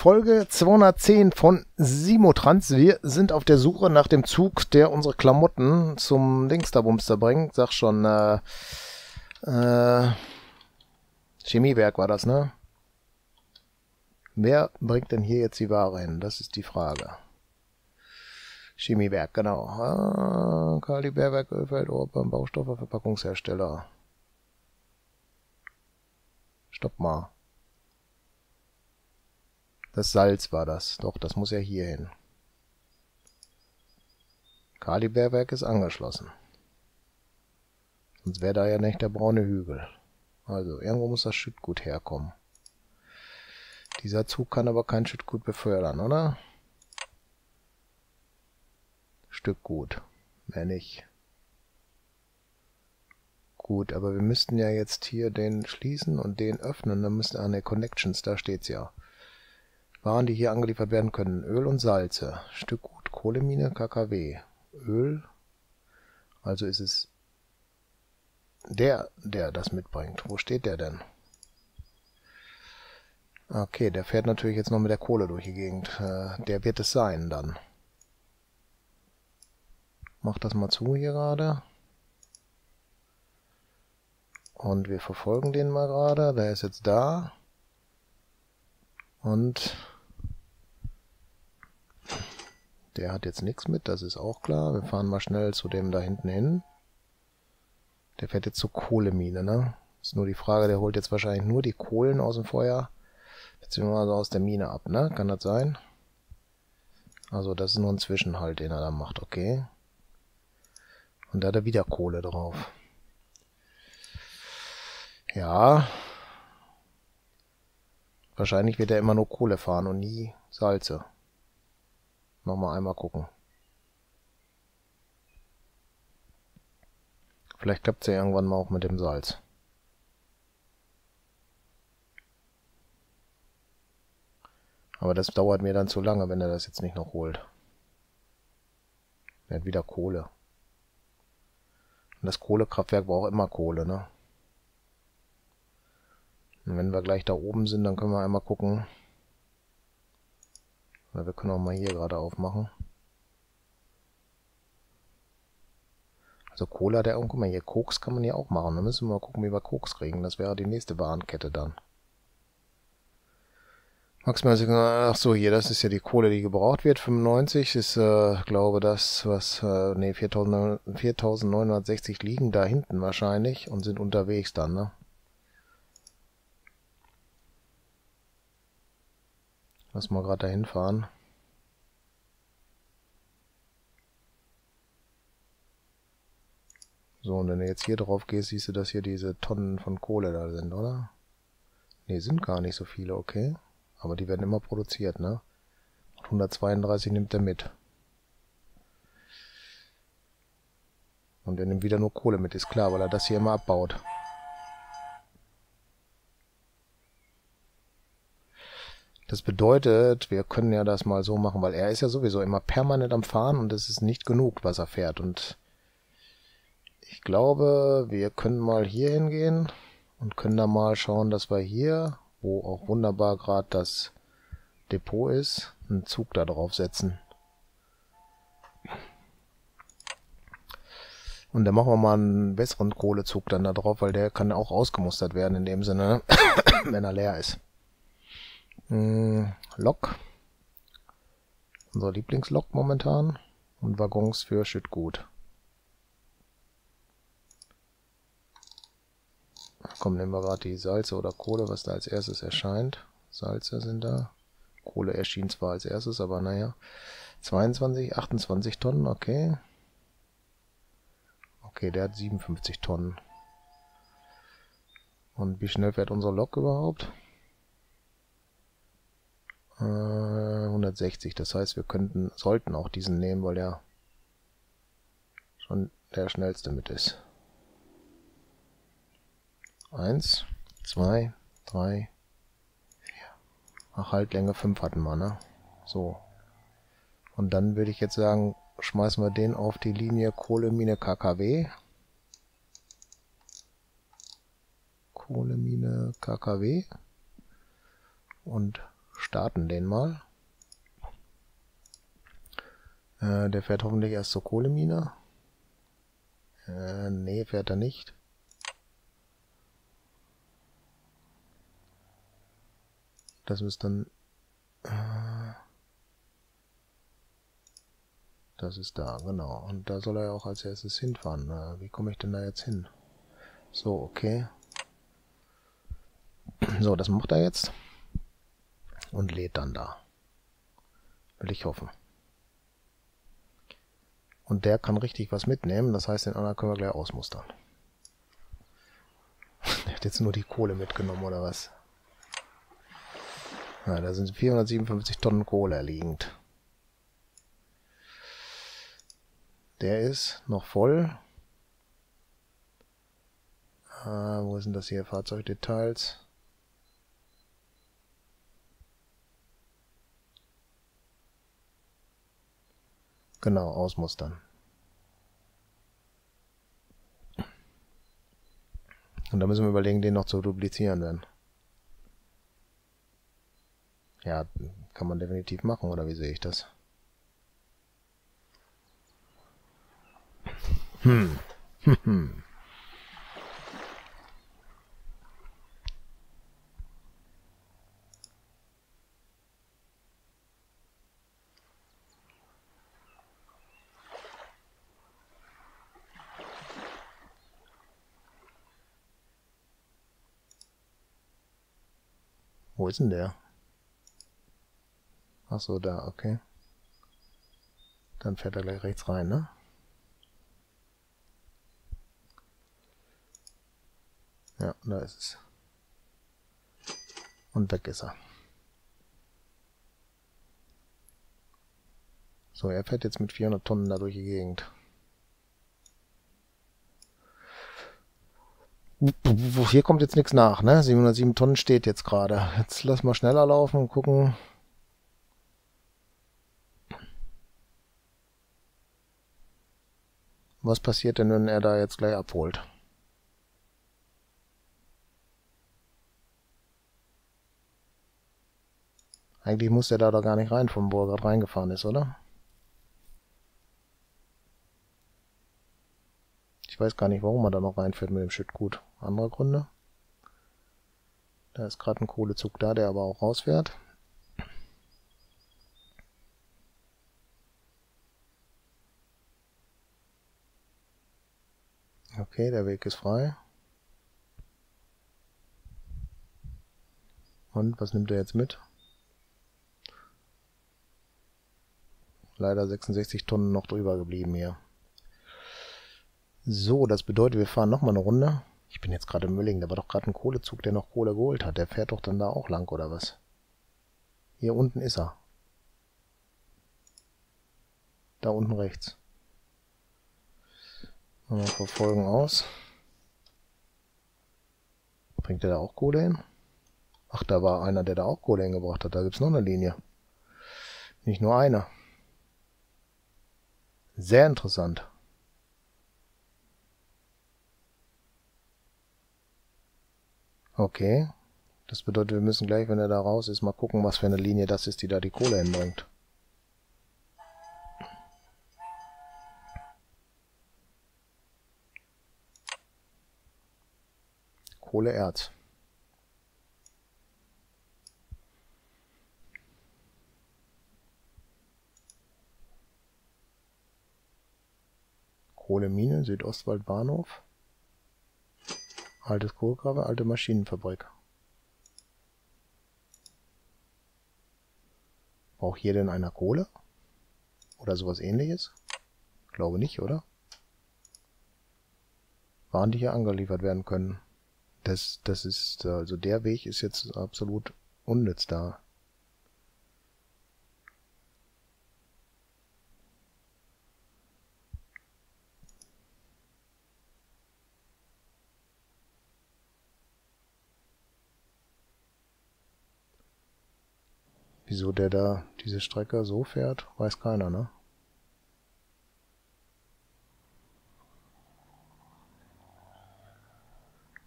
Folge 210 von Simotrans. Wir sind auf der Suche nach dem Zug, der unsere Klamotten zum Dingsterbumster bringt. Sag schon, äh, äh, Chemiewerk war das, ne? Wer bringt denn hier jetzt die Ware hin? Das ist die Frage. Chemiewerk, genau. Ah, Kali, Bärwerk, Ölfeld, Orbern, Baustoffe, Verpackungshersteller. Stopp mal. Das Salz war das. Doch, das muss ja hier hin. Kalibergwerk ist angeschlossen. Sonst wäre da ja nicht der braune Hügel. Also, irgendwo muss das Schüttgut herkommen. Dieser Zug kann aber kein Schüttgut befördern, oder? Stück gut. Mehr nicht. Gut, aber wir müssten ja jetzt hier den schließen und den öffnen. Dann müssten, ah ne, Connections, da steht's ja. Waren, die hier angeliefert werden können. Öl und Salze. Stückgut, Kohlemine, KKW. Öl. Also ist es der, der das mitbringt. Wo steht der denn? Okay, der fährt natürlich jetzt noch mit der Kohle durch die Gegend. Äh, der wird es sein dann. Mach das mal zu hier gerade. Und wir verfolgen den mal gerade. Der ist jetzt da. Und der hat jetzt nichts mit, das ist auch klar. Wir fahren mal schnell zu dem da hinten hin. Der fährt jetzt zur Kohlemine, ne? Ist nur die Frage, der holt jetzt wahrscheinlich nur die Kohlen aus dem Feuer, beziehungsweise aus der Mine ab, ne? Kann das sein? Also das ist nur ein Zwischenhalt, den er da macht, okay. Und da hat er wieder Kohle drauf. Ja. Wahrscheinlich wird er immer nur Kohle fahren und nie Salze. Nochmal einmal gucken. Vielleicht klappt es ja irgendwann mal auch mit dem Salz. Aber das dauert mir dann zu lange, wenn er das jetzt nicht noch holt. Er hat wieder Kohle. Und das Kohlekraftwerk braucht immer Kohle, ne? Und wenn wir gleich da oben sind, dann können wir einmal gucken, oder wir können auch mal hier gerade aufmachen. Also Cola, der, oh, guck mal hier, Koks kann man hier auch machen. Dann müssen wir mal gucken, wie wir Koks kriegen. Das wäre die nächste Warenkette dann. Maximal, ach so, hier, das ist ja die Kohle, die gebraucht wird. 95 ist, äh, glaube das, was, äh, nee, 4960 liegen da hinten wahrscheinlich und sind unterwegs dann, ne? Lass mal gerade dahin fahren. So, und wenn du jetzt hier drauf gehst, siehst du, dass hier diese Tonnen von Kohle da sind, oder? Ne, sind gar nicht so viele, okay. Aber die werden immer produziert, ne? 132 nimmt er mit. Und er nimmt wieder nur Kohle mit, ist klar, weil er das hier immer abbaut. Das bedeutet, wir können ja das mal so machen, weil er ist ja sowieso immer permanent am Fahren und es ist nicht genug, was er fährt. Und ich glaube, wir können mal hier hingehen und können da mal schauen, dass wir hier, wo auch wunderbar gerade das Depot ist, einen Zug da drauf setzen. Und dann machen wir mal einen besseren Kohlezug dann da drauf, weil der kann auch ausgemustert werden in dem Sinne, wenn er leer ist. Hm, Lok. Unser Lieblingslok momentan. Und Waggons für Schüttgut. Komm, nehmen wir gerade die Salze oder Kohle, was da als erstes erscheint. Salze sind da. Kohle erschien zwar als erstes, aber naja. 22, 28 Tonnen, okay. Okay, der hat 57 Tonnen. Und wie schnell fährt unser Lok überhaupt? 160. Das heißt, wir könnten, sollten auch diesen nehmen, weil er schon der schnellste mit ist. Eins, zwei, drei, vier. Ach, Haltlänge 5 hatten wir, ne? So. Und dann würde ich jetzt sagen, schmeißen wir den auf die Linie Kohlemine KKW. Kohlemine KKW. Und starten den mal. Äh, der fährt hoffentlich erst zur Kohlemine. Äh, nee, fährt er nicht. Das ist dann... Äh, das ist da, genau. Und da soll er auch als erstes hinfahren. Äh, wie komme ich denn da jetzt hin? So, okay. So, das macht er jetzt. Und lädt dann da. Will ich hoffen. Und der kann richtig was mitnehmen. Das heißt, den anderen können wir gleich ausmustern. der hat jetzt nur die Kohle mitgenommen, oder was? Ja, da sind 457 Tonnen Kohle erliegend. Der ist noch voll. Ah, wo sind das hier? Fahrzeugdetails. Genau, ausmustern. Und da müssen wir überlegen, den noch zu duplizieren dann. Ja, kann man definitiv machen, oder wie sehe ich das? Hm. Hm, ist denn der? Ach so, da, okay. Dann fährt er gleich rechts rein, ne? Ja, da ist es. Und weg ist er. So, er fährt jetzt mit 400 Tonnen da durch die Gegend. Hier kommt jetzt nichts nach, ne? 707 Tonnen steht jetzt gerade. Jetzt lass mal schneller laufen und gucken. Was passiert denn, wenn er da jetzt gleich abholt? Eigentlich muss er da doch gar nicht rein, vom wo er gerade reingefahren ist, oder? Ich weiß gar nicht, warum er da noch reinfährt mit dem Schüttgut. Andere Gründe. Da ist gerade ein Kohlezug da, der aber auch rausfährt. Okay, der Weg ist frei. Und was nimmt er jetzt mit? Leider 66 Tonnen noch drüber geblieben hier. So, das bedeutet, wir fahren nochmal eine Runde. Ich bin jetzt gerade im Mülling, da war doch gerade ein Kohlezug, der noch Kohle geholt hat. Der fährt doch dann da auch lang, oder was? Hier unten ist er. Da unten rechts. Wir verfolgen aus. Bringt er da auch Kohle hin? Ach, da war einer, der da auch Kohle hingebracht hat. Da gibt's noch eine Linie. Nicht nur eine. Sehr interessant. Okay. Das bedeutet, wir müssen gleich, wenn er da raus ist, mal gucken, was für eine Linie das ist, die da die Kohle hinbringt. Kohleerz. Kohlemine, Südostwald Bahnhof. Altes Kohlgraben, alte Maschinenfabrik. Braucht hier denn einer Kohle? Oder sowas ähnliches? Glaube nicht, oder? Waren die hier angeliefert werden können. Das, das ist, also der Weg ist jetzt absolut unnütz da. Wieso der da diese Strecke so fährt, weiß keiner, ne?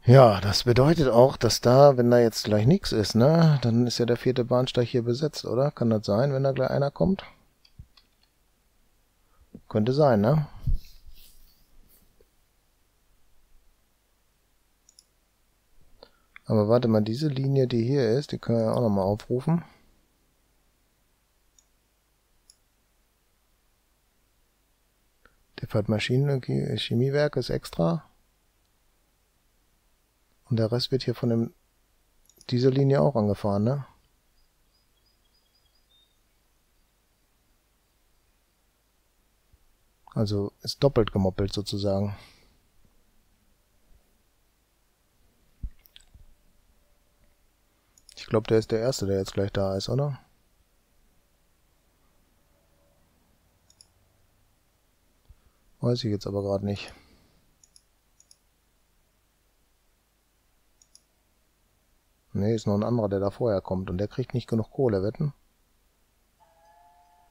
Ja, das bedeutet auch, dass da, wenn da jetzt gleich nichts ist, ne, dann ist ja der vierte Bahnsteig hier besetzt, oder? Kann das sein, wenn da gleich einer kommt? Könnte sein, ne? Aber warte mal, diese Linie, die hier ist, die können wir auch nochmal aufrufen. Der fährt Maschinen- Chemiewerk ist extra. Und der Rest wird hier von dem, dieser Linie auch angefahren, ne? Also ist doppelt gemoppelt sozusagen. Ich glaube, der ist der Erste, der jetzt gleich da ist, oder? Weiß ich jetzt aber gerade nicht. Ne, ist noch ein anderer, der da vorher kommt. Und der kriegt nicht genug Kohle, wetten?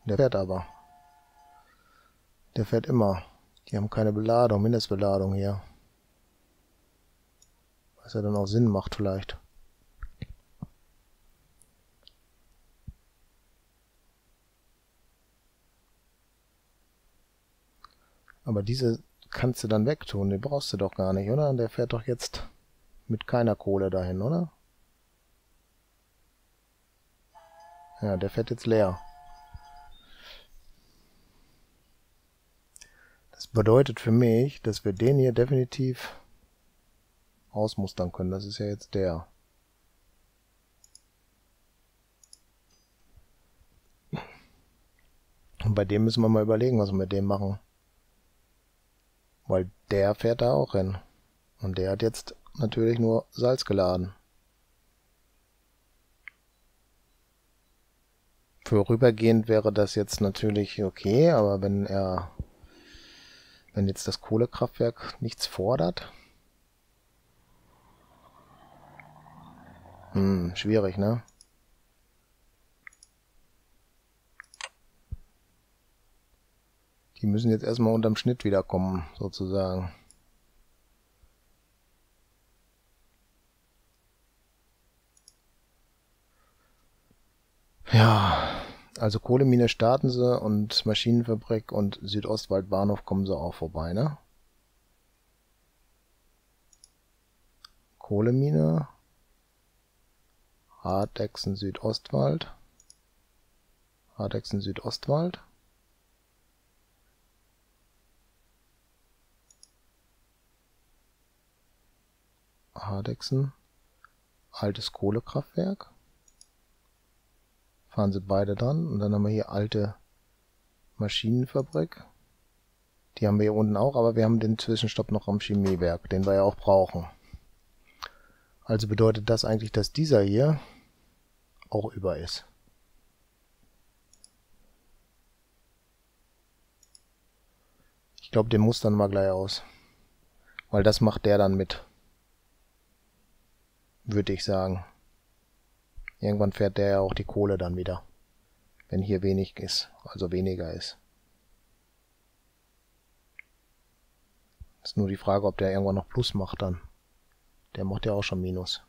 Der fährt aber. Der fährt immer. Die haben keine Beladung, Mindestbeladung hier. Was ja dann auch Sinn macht vielleicht. Aber diese kannst du dann wegtun, den brauchst du doch gar nicht, oder? Der fährt doch jetzt mit keiner Kohle dahin, oder? Ja, der fährt jetzt leer. Das bedeutet für mich, dass wir den hier definitiv ausmustern können. Das ist ja jetzt der. Und bei dem müssen wir mal überlegen, was wir mit dem machen. Weil der fährt da auch hin. Und der hat jetzt natürlich nur Salz geladen. Vorübergehend wäre das jetzt natürlich okay, aber wenn er, wenn jetzt das Kohlekraftwerk nichts fordert, hm, schwierig, ne? Die müssen jetzt erstmal unterm Schnitt wiederkommen, sozusagen. Ja, also Kohlemine starten sie und Maschinenfabrik und Südostwaldbahnhof kommen sie auch vorbei, ne? Kohlemine, Hardexen Südostwald, Hardexen Südostwald. Hardexen, altes Kohlekraftwerk. Fahren sie beide dran. Und dann haben wir hier alte Maschinenfabrik. Die haben wir hier unten auch, aber wir haben den Zwischenstopp noch am Chemiewerk, den wir ja auch brauchen. Also bedeutet das eigentlich, dass dieser hier auch über ist. Ich glaube, den muss dann mal gleich aus. Weil das macht der dann mit würde ich sagen. Irgendwann fährt der ja auch die Kohle dann wieder. Wenn hier wenig ist, also weniger ist. Ist nur die Frage, ob der irgendwann noch Plus macht dann. Der macht ja auch schon Minus.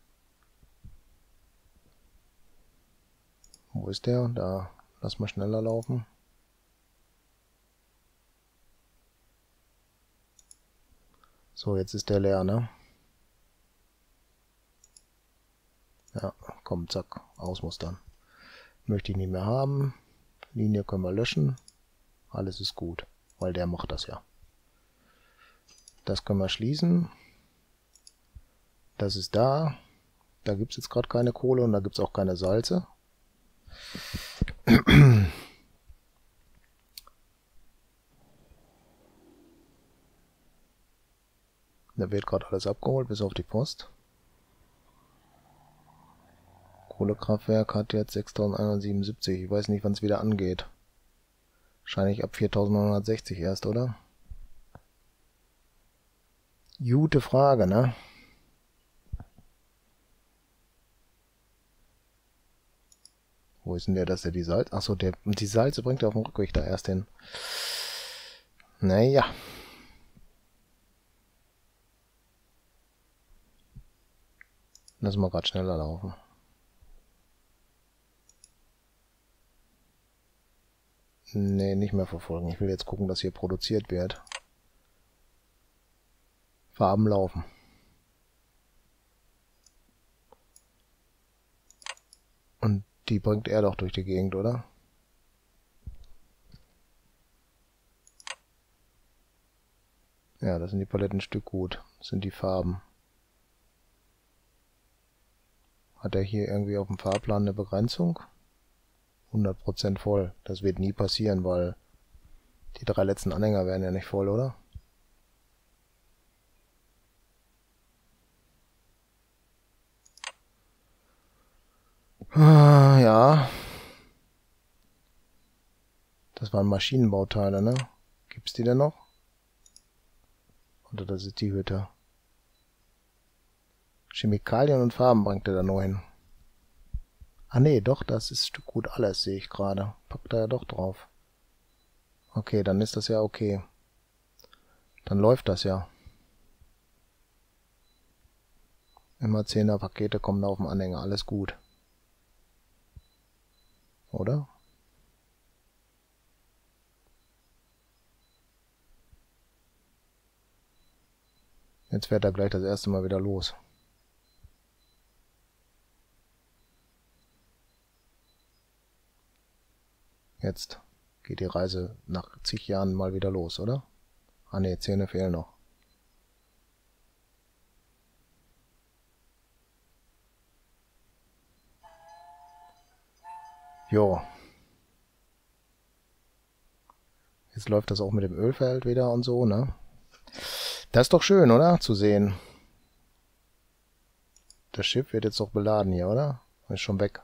Wo ist der? Da. Lass mal schneller laufen. So, jetzt ist der leer, ne? Ja, komm, zack, ausmustern. Möchte ich nicht mehr haben. Linie können wir löschen. Alles ist gut, weil der macht das ja. Das können wir schließen. Das ist da. Da gibt es jetzt gerade keine Kohle und da gibt es auch keine Salze. Da wird gerade alles abgeholt, bis auf die Post. Kohlekraftwerk hat jetzt 6177. Ich weiß nicht, wann es wieder angeht. Wahrscheinlich ab 4960 erst, oder? Gute Frage, ne? Wo ist denn der, dass er die Salz... Achso, der, die Salze bringt er auf dem Rückweg da erst hin. Naja. Lassen wir gerade schneller laufen. Nee, nicht mehr verfolgen. Ich will jetzt gucken, dass hier produziert wird. Farben laufen. Und die bringt er doch durch die Gegend, oder? Ja, das sind die Palettenstück gut. Das sind die Farben. Hat er hier irgendwie auf dem Fahrplan eine Begrenzung? 100% voll. Das wird nie passieren, weil die drei letzten Anhänger werden ja nicht voll, oder? Ah, ja. Das waren Maschinenbauteile, ne? Gibt's die denn noch? Oder das ist die Hütte? Chemikalien und Farben bringt er da nur hin. Ah nee, doch, das ist gut alles, sehe ich gerade. Packt er ja doch drauf. Okay, dann ist das ja okay. Dann läuft das ja. Immer 10er Pakete kommen auf dem Anhänger, alles gut. Oder? Jetzt fährt er gleich das erste Mal wieder los. Jetzt geht die Reise nach zig Jahren mal wieder los, oder? Ah ne, Zähne fehlen noch. Jo. Jetzt läuft das auch mit dem Ölfeld wieder und so, ne? Das ist doch schön, oder? Zu sehen. Das Schiff wird jetzt doch beladen hier, oder? Ist schon weg.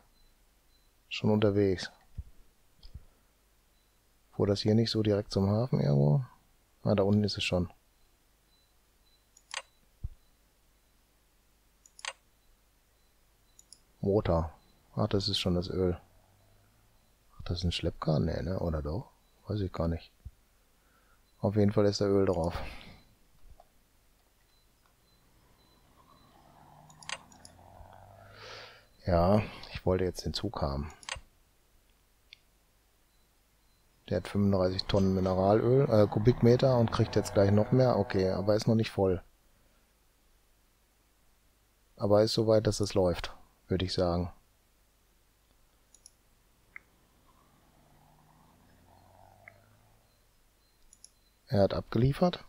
Schon unterwegs. Fuhr das hier nicht so direkt zum Hafen irgendwo? Ah, da unten ist es schon. Motor. Ach, das ist schon das Öl. Ach, das ist ein Schleppkran? Nee, ne? Oder doch? Weiß ich gar nicht. Auf jeden Fall ist da Öl drauf. Ja, ich wollte jetzt den Zug haben. Der hat 35 Tonnen Mineralöl, äh, Kubikmeter und kriegt jetzt gleich noch mehr. Okay, aber ist noch nicht voll. Aber ist soweit, dass es läuft, würde ich sagen. Er hat abgeliefert.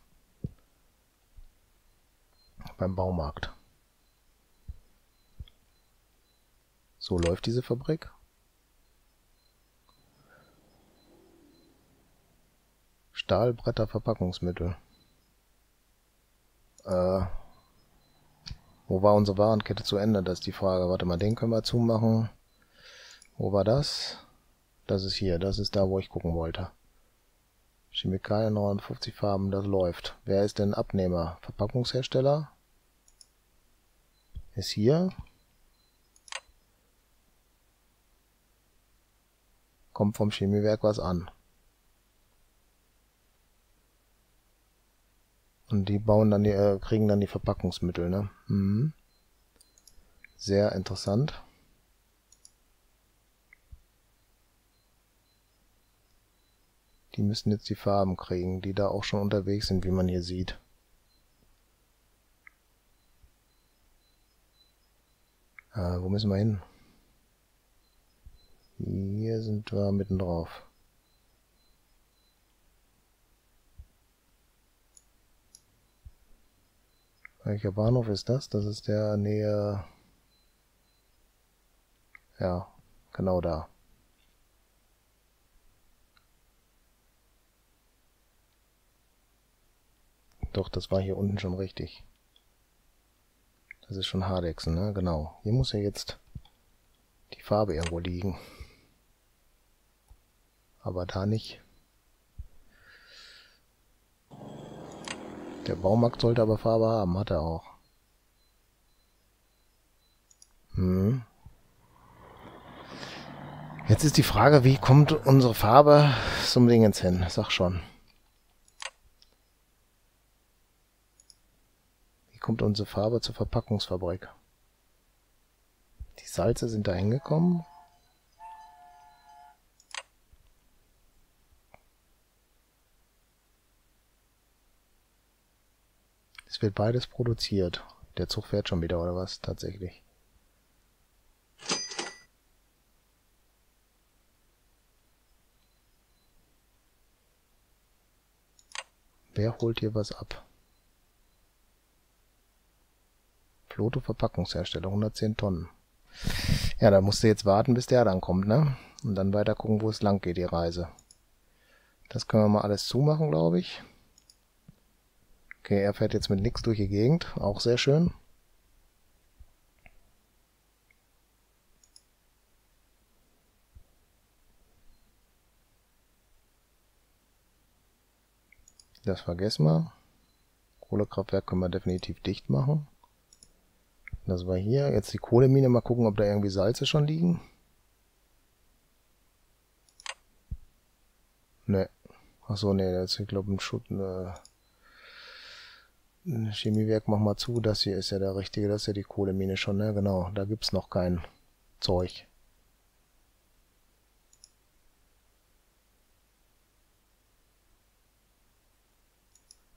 Beim Baumarkt. So läuft diese Fabrik. Stahlbretter Verpackungsmittel. Äh, wo war unsere Warenkette zu Ende? Das ist die Frage. Warte mal, den können wir zumachen. Wo war das? Das ist hier. Das ist da, wo ich gucken wollte. Chemikalien 59 Farben, das läuft. Wer ist denn Abnehmer? Verpackungshersteller? Ist hier. Kommt vom Chemiewerk was an. Und die bauen dann die, äh, kriegen dann die Verpackungsmittel, ne? Mhm. Sehr interessant. Die müssen jetzt die Farben kriegen, die da auch schon unterwegs sind, wie man hier sieht. Äh, wo müssen wir hin? Hier sind wir mitten drauf. Welcher Bahnhof ist das? Das ist der Nähe... Ja, genau da. Doch, das war hier unten schon richtig. Das ist schon Hardexen, ne? Genau. Hier muss ja jetzt die Farbe irgendwo liegen. Aber da nicht. Der Baumarkt sollte aber Farbe haben, hat er auch. Hm. Jetzt ist die Frage, wie kommt unsere Farbe zum Dingens hin? Sag schon. Wie kommt unsere Farbe zur Verpackungsfabrik? Die Salze sind da hingekommen. Wird beides produziert. Der Zug fährt schon wieder, oder was? Tatsächlich. Wer holt hier was ab? Floto Verpackungshersteller, 110 Tonnen. Ja, da musst du jetzt warten, bis der dann kommt, ne? Und dann weiter gucken, wo es lang geht, die Reise. Das können wir mal alles zumachen, glaube ich. Okay, er fährt jetzt mit nix durch die Gegend. Auch sehr schön. Das vergessen wir. Kohlekraftwerk können wir definitiv dicht machen. Das war hier. Jetzt die Kohlemine. Mal gucken, ob da irgendwie Salze schon liegen. Ne. Achso, ne, das ist, ich glaube, ein Schutt. Ne. Chemiewerk, mach mal zu. Das hier ist ja der richtige. Das ist ja die Kohlemine schon, ne? Genau. Da gibt's noch kein Zeug.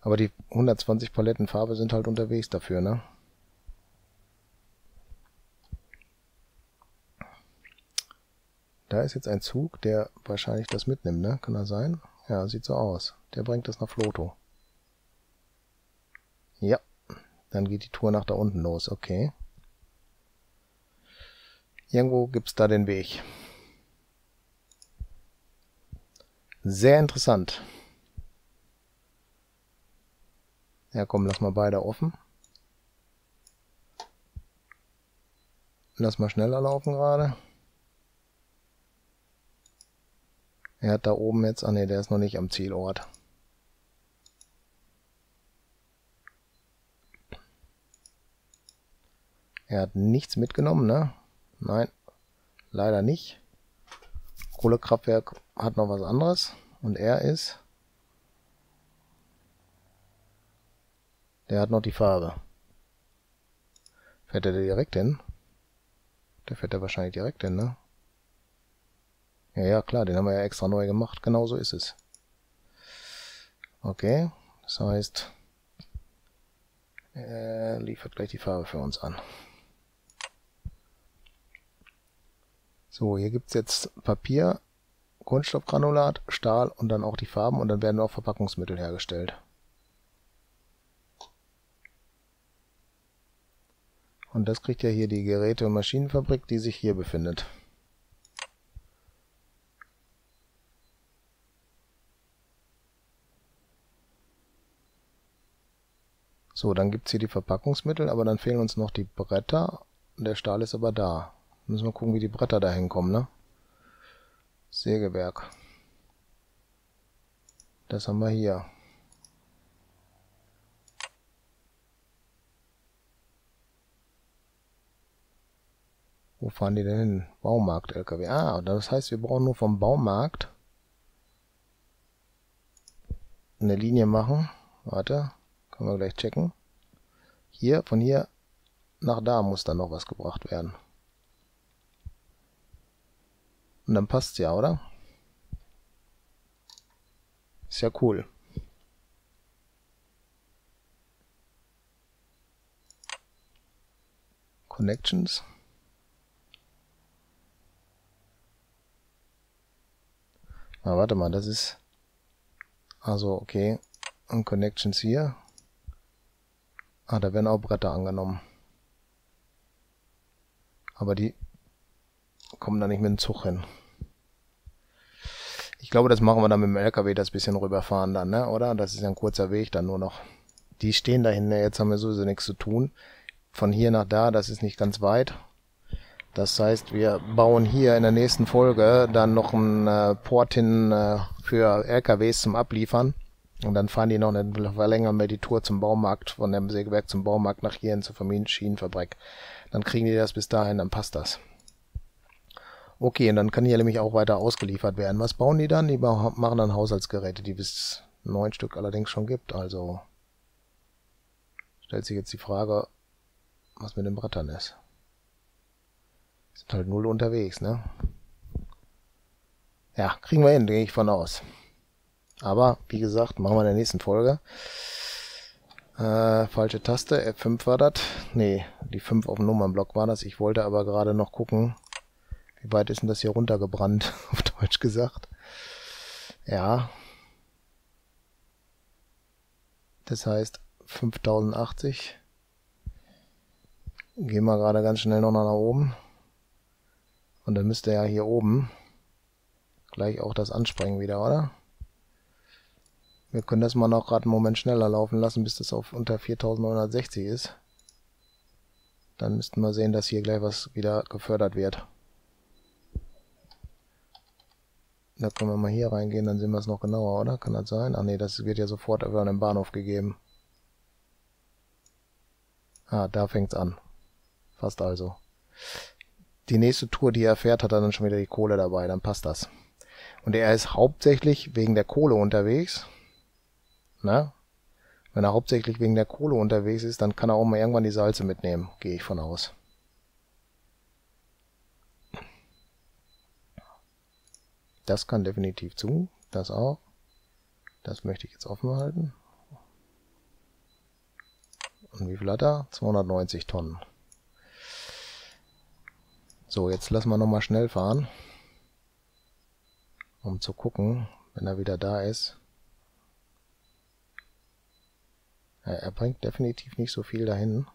Aber die 120 Paletten Farbe sind halt unterwegs dafür, ne? Da ist jetzt ein Zug, der wahrscheinlich das mitnimmt, ne? Kann das sein? Ja, sieht so aus. Der bringt das nach Floto. Ja, dann geht die Tour nach da unten los, okay. Irgendwo gibt's da den Weg. Sehr interessant. Ja, komm, lass mal beide offen. Lass mal schneller laufen gerade. Er hat da oben jetzt... Ah ne, der ist noch nicht am Zielort. Er hat nichts mitgenommen, ne? Nein, leider nicht. Kohlekraftwerk hat noch was anderes. Und er ist... Der hat noch die Farbe. Fährt er direkt hin? Der fährt da wahrscheinlich direkt hin, ne? Ja, ja, klar, den haben wir ja extra neu gemacht. Genau so ist es. Okay, das heißt, er liefert gleich die Farbe für uns an. So, hier gibt's jetzt Papier, Kunststoffgranulat, Stahl und dann auch die Farben und dann werden auch Verpackungsmittel hergestellt. Und das kriegt ja hier die Geräte- und Maschinenfabrik, die sich hier befindet. So, dann gibt's hier die Verpackungsmittel, aber dann fehlen uns noch die Bretter. Der Stahl ist aber da. Müssen wir gucken, wie die Bretter da hinkommen, ne? Sägewerk. Das haben wir hier. Wo fahren die denn hin? Baumarkt LKW. Ah, das heißt, wir brauchen nur vom Baumarkt eine Linie machen. Warte, können wir gleich checken. Hier, von hier nach da muss dann noch was gebracht werden. Und dann passt's ja, oder? Ist ja cool. Connections. Ah, warte mal, das ist... Also, okay. Und Connections hier. Ah, da werden auch Bretter angenommen. Aber die kommen da nicht mit dem Zug hin. Ich glaube, das machen wir dann mit dem LKW, das bisschen rüberfahren dann, ne? oder? Das ist ja ein kurzer Weg dann nur noch. Die stehen da hinten, jetzt haben wir sowieso nichts zu tun. Von hier nach da, das ist nicht ganz weit. Das heißt, wir bauen hier in der nächsten Folge dann noch einen äh, Port hin äh, für LKWs zum Abliefern. Und dann fahren die noch eine verlängern wir die Tour zum Baumarkt, von dem Sägewerk zum Baumarkt nach hier hin zur Familienschienenfabrik. Dann kriegen die das bis dahin, dann passt das. Okay, und dann kann hier nämlich auch weiter ausgeliefert werden. Was bauen die dann? Die machen dann Haushaltsgeräte, die bis neun Stück allerdings schon gibt. Also stellt sich jetzt die Frage, was mit den Brettern ist. Sind halt null unterwegs, ne? Ja, kriegen wir hin, gehe ich von aus. Aber, wie gesagt, machen wir in der nächsten Folge. Äh, falsche Taste, F5 war das. Nee, die 5 auf dem Nummernblock war das. Ich wollte aber gerade noch gucken, wie weit ist denn das hier runtergebrannt, auf Deutsch gesagt. Ja. Das heißt 5080. Gehen wir gerade ganz schnell noch nach oben. Und dann müsste ja hier oben gleich auch das anspringen wieder, oder? Wir können das mal noch gerade einen Moment schneller laufen lassen, bis das auf unter 4960 ist. Dann müssten wir sehen, dass hier gleich was wieder gefördert wird. Da können wir mal hier reingehen, dann sehen wir es noch genauer, oder? Kann das sein? Ah ne, das wird ja sofort über den Bahnhof gegeben. Ah, da fängt's an. Fast also. Die nächste Tour, die er fährt, hat er dann schon wieder die Kohle dabei, dann passt das. Und er ist hauptsächlich wegen der Kohle unterwegs. Ne? Wenn er hauptsächlich wegen der Kohle unterwegs ist, dann kann er auch mal irgendwann die Salze mitnehmen, gehe ich von aus. Das kann definitiv zu, das auch. Das möchte ich jetzt offen halten. Und wie viel hat er? 290 Tonnen. So, jetzt lassen wir nochmal schnell fahren, um zu gucken, wenn er wieder da ist, Ja, er bringt definitiv nicht so viel dahin.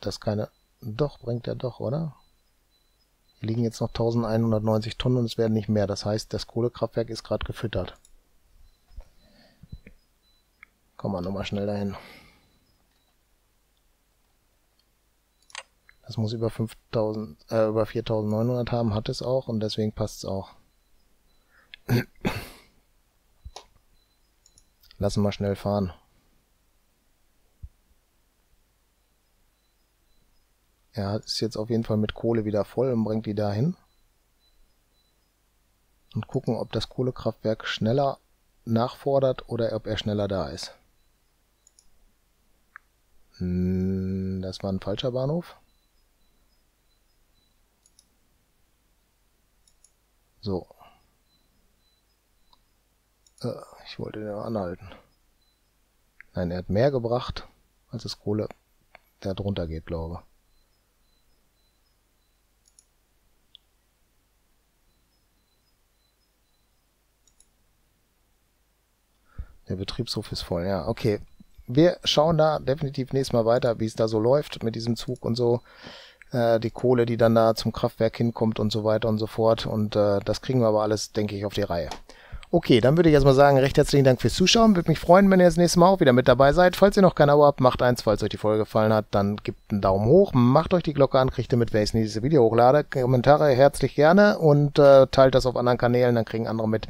Das keine... Doch, bringt er doch, oder? Liegen jetzt noch 1190 Tonnen und es werden nicht mehr. Das heißt, das Kohlekraftwerk ist gerade gefüttert. Komm mal nochmal schnell dahin. Das muss über 5000, äh, über 4900 haben, hat es auch und deswegen passt es auch. Lassen wir schnell fahren. Er ist jetzt auf jeden Fall mit Kohle wieder voll und bringt die dahin. Und gucken, ob das Kohlekraftwerk schneller nachfordert oder ob er schneller da ist. Hm, das war ein falscher Bahnhof. So. Äh, ich wollte den anhalten. Nein, er hat mehr gebracht, als das Kohle, der drunter geht, glaube Der Betriebshof ist voll, ja, okay. Wir schauen da definitiv nächstes Mal weiter, wie es da so läuft mit diesem Zug und so. Äh, die Kohle, die dann da zum Kraftwerk hinkommt und so weiter und so fort. Und äh, das kriegen wir aber alles, denke ich, auf die Reihe. Okay, dann würde ich erstmal sagen, recht herzlichen Dank fürs Zuschauen. Würde mich freuen, wenn ihr das nächste Mal auch wieder mit dabei seid. Falls ihr noch kein Abo habt, macht eins. Falls euch die Folge gefallen hat, dann gebt einen Daumen hoch. Macht euch die Glocke an, kriegt ihr mit, wenn ich nächste Video hochlade. Kommentare herzlich gerne und äh, teilt das auf anderen Kanälen, dann kriegen andere mit,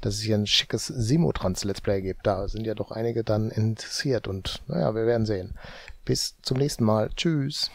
dass es hier ein schickes Simotrans Let's Play gibt. Da sind ja doch einige dann interessiert und naja, wir werden sehen. Bis zum nächsten Mal. Tschüss.